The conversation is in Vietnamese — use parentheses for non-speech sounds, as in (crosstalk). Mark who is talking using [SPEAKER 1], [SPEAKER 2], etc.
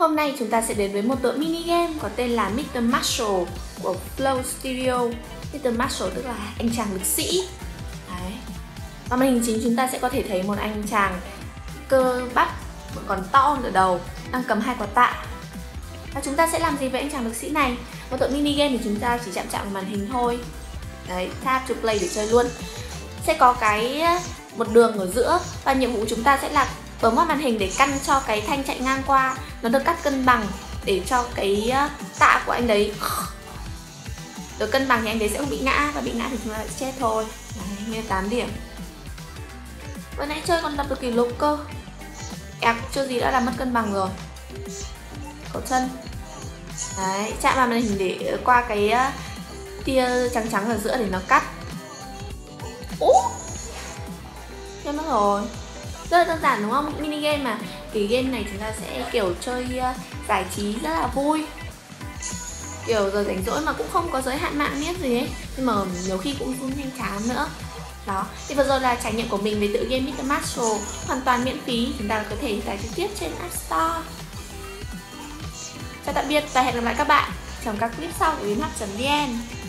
[SPEAKER 1] Hôm nay chúng ta sẽ đến với một tựa mini game có tên là Mr. Marshall của Flow Studio Mr. Marshall tức là anh chàng lực sĩ Đấy. Và màn hình chính chúng ta sẽ có thể thấy một anh chàng cơ bắp vẫn còn to ở đầu, đang cầm hai quả tạ và chúng ta sẽ làm gì với anh chàng lực sĩ này một tựa mini game thì chúng ta chỉ chạm chạm vào màn hình thôi đấy, tap to play để chơi luôn sẽ có cái, một đường ở giữa và nhiệm vụ chúng ta sẽ là bấm vào màn hình để căn cho cái thanh chạy ngang qua. Nó được cắt cân bằng để cho cái ờ, tạ của anh đấy (laughs) được cân bằng thì anh đấy sẽ không bị ngã và bị ngã thì chúng ta sẽ chết thôi. Đấy, như 8 điểm. Vừa nãy chơi còn lập được kỷ lục cơ. Ép chưa gì đã làm mất cân bằng rồi. Cổ chân. Đấy chạm vào màn hình để qua cái ờ, tia trắng trắng ở giữa để nó cắt. Ú! Chết mất rồi rất là đơn giản đúng không? Mini game mà. Cái game này chúng ta sẽ kiểu chơi uh, giải trí rất là vui. Kiểu giờ rảnh rỗi mà cũng không có giới hạn mạng biết gì ấy. Nhưng mà nhiều khi cũng không nhanh chán nữa. Đó. Thì vừa rồi là trải nghiệm của mình về tự game Mr. Marshall hoàn toàn miễn phí. Chúng ta có thể tải trực tiếp trên App Store. Chào tạm biệt và hẹn gặp lại các bạn trong các clip sau của yến vn.